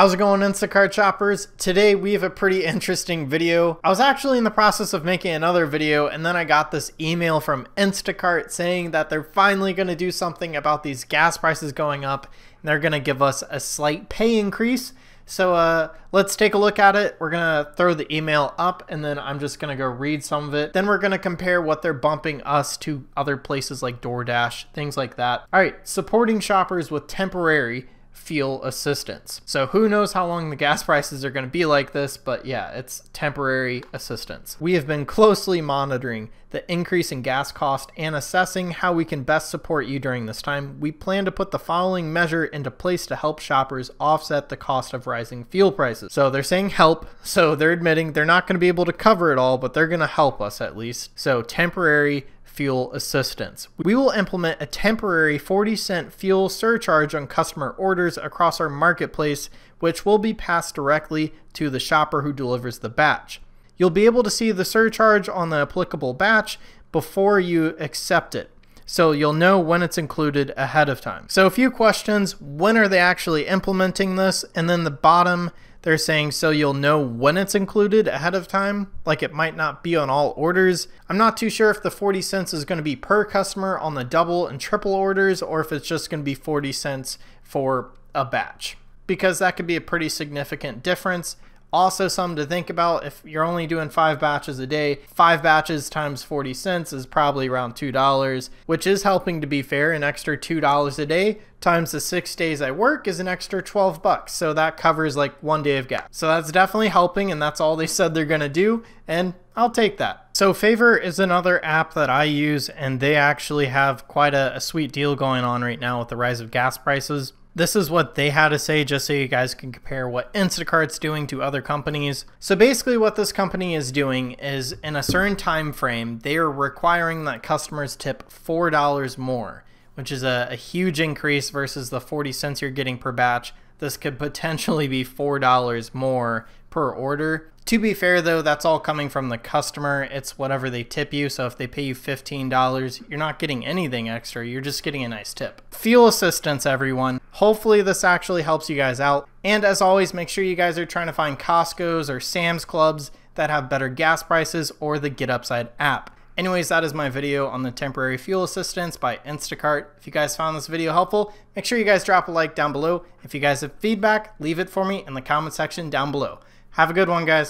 How's it going Instacart shoppers? Today we have a pretty interesting video. I was actually in the process of making another video and then I got this email from Instacart saying that they're finally going to do something about these gas prices going up and they're going to give us a slight pay increase. So uh, let's take a look at it. We're going to throw the email up and then I'm just going to go read some of it. Then we're going to compare what they're bumping us to other places like DoorDash, things like that. All right, supporting shoppers with temporary fuel assistance. So who knows how long the gas prices are going to be like this, but yeah, it's temporary assistance. We have been closely monitoring the increase in gas cost and assessing how we can best support you during this time. We plan to put the following measure into place to help shoppers offset the cost of rising fuel prices. So they're saying help, so they're admitting they're not going to be able to cover it all, but they're going to help us at least. So temporary fuel assistance. We will implement a temporary 40 cent fuel surcharge on customer orders across our marketplace, which will be passed directly to the shopper who delivers the batch. You'll be able to see the surcharge on the applicable batch before you accept it. So you'll know when it's included ahead of time. So a few questions, when are they actually implementing this? And then the bottom, they're saying so you'll know when it's included ahead of time, like it might not be on all orders. I'm not too sure if the 40 cents is going to be per customer on the double and triple orders or if it's just going to be 40 cents for a batch because that could be a pretty significant difference. Also, something to think about if you're only doing five batches a day, five batches times 40 cents is probably around $2, which is helping to be fair. An extra $2 a day times the six days I work is an extra 12 bucks. So that covers like one day of gas. So that's definitely helping, and that's all they said they're going to do. And I'll take that. So Favor is another app that I use, and they actually have quite a, a sweet deal going on right now with the rise of gas prices. This is what they had to say just so you guys can compare what Instacart's doing to other companies. So basically what this company is doing is in a certain time frame, they are requiring that customers tip $4 more, which is a, a huge increase versus the 40 cents you're getting per batch. This could potentially be $4 more per order. To be fair though, that's all coming from the customer. It's whatever they tip you. So if they pay you $15, you're not getting anything extra. You're just getting a nice tip. Fuel assistance, everyone. Hopefully this actually helps you guys out. And as always, make sure you guys are trying to find Costco's or Sam's Clubs that have better gas prices or the Get Upside app. Anyways, that is my video on the temporary fuel assistance by Instacart. If you guys found this video helpful, make sure you guys drop a like down below. If you guys have feedback, leave it for me in the comment section down below. Have a good one, guys.